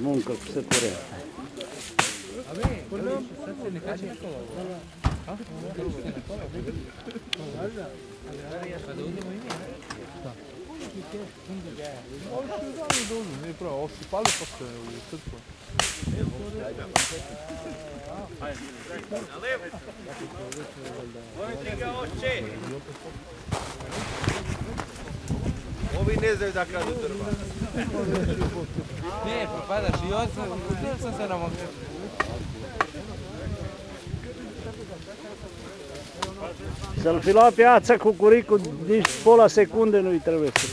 Muncă se pure. Ovo što je dali dozu, nije pravo, ovo su pali posle u crkvu. Ovi ne znaju da kradu drva. Ne, propadaš i od sam, uzeo sam se na Să-l fi luat pe ața cu curicul, nici pola secunde nu-i trebuie să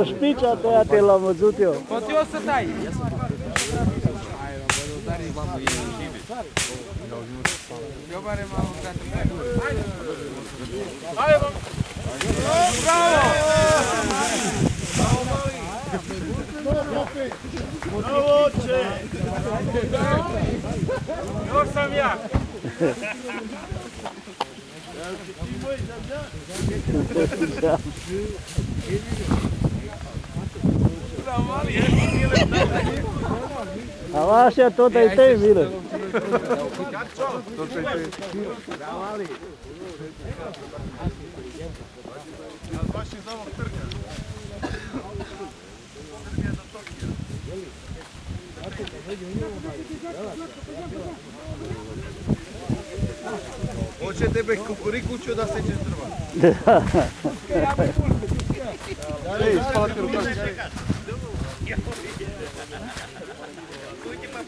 Își picea tăiate, l-am văzut eu. Pot eu să tai. Hai, bă! Bravo! Bravo, ce! Bravo, ce! Am așa tot ai tăi, Milă. Baš iz Hoćete bez kukuriku da sećeš drva. Dale, ispati ruka. Kućima.